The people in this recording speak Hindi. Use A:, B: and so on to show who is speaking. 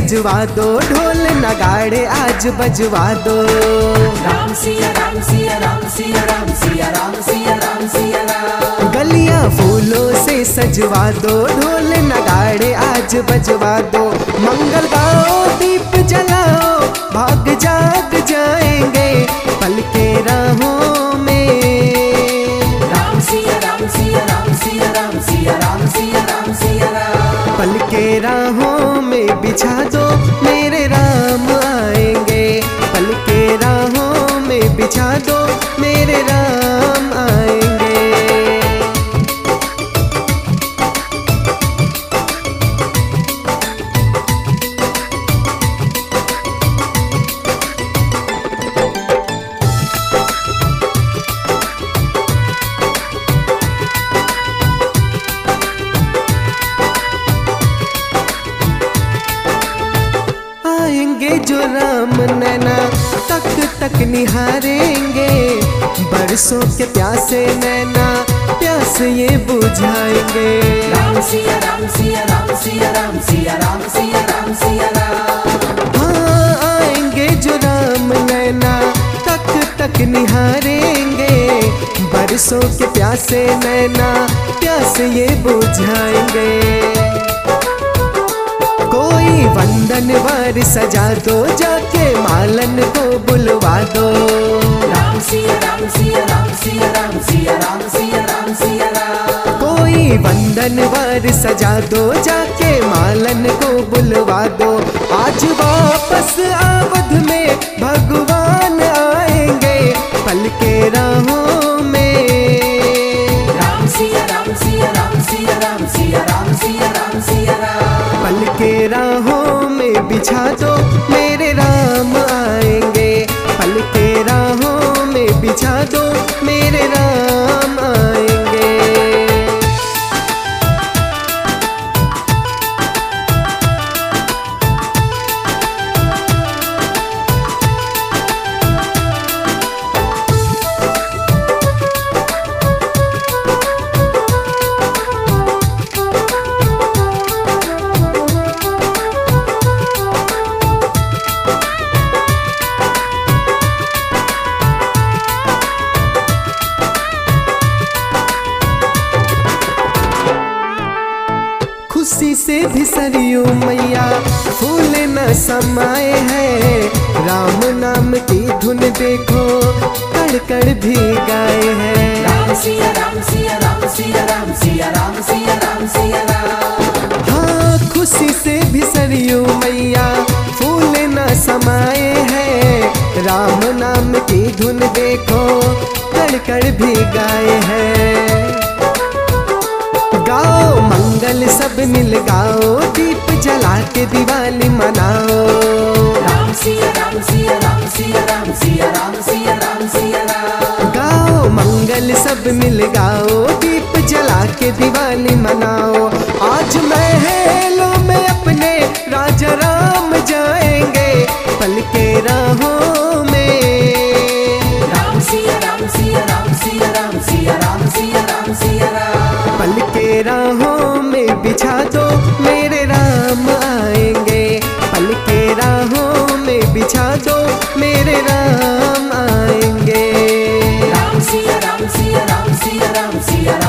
A: सजवा दो ढोल नगाड़े आज बजवा दो।
B: राम सिया राम सिया राम सिया राम सिया राम सिया राम सिया राम।
A: गलियाँ फूलों से सजवा दो ढोल नगाड़े आज बजवा दो। मंगल गाओ दीप जलाओ भाग जाग जाएँगे पल के राहों बिछा दो मेरे राम आएँगे। पल के राहों में बिछा दो मेरे राम आएँगे। आएँगे जो राम नैना तक तक निहारेंगे। बरसों के प्यासे नैना प्यास ये बुझाएँगे।
B: राम सिया राम सिया राम सिया राम सिया राम सिया राम सिया राम।
A: हाँ आएँगे जो राम नैना तक तक निहारेंगे। बरसों के प्यासे नैना प्यास ये बुझाएँगे। वंदन वर सजा दो जाके मालन को बुलवा दो।
B: राम सिया राम सिया राम सिया राम सिया राम सिया राम सिया राम।
A: कोई वंदन वर सजा दो जाके बिछा दो मेरे से भी सरयू मैया। फूल न समाए हैं। राम नाम की धुन देखो कड़ कड़ भी गाए हैं।
B: राम सिया राम सिया राम सिया राम सिया राम सिया राम सिया राम।
A: हाँ खुशी से भी सरयू मैया। फूल न समाए हैं। राम नाम की धुन देखो कड़ कड़ भी गाए हैं। सब मिल गाओ दीप जला के दिवाली मनाओ।
B: राम सिया राम सिया राम सिया राम सिया राम सिया राम सिया राम।
A: गाओ मंगल सब मिल गाओ दीप जला के दिवाली मनाओ। राम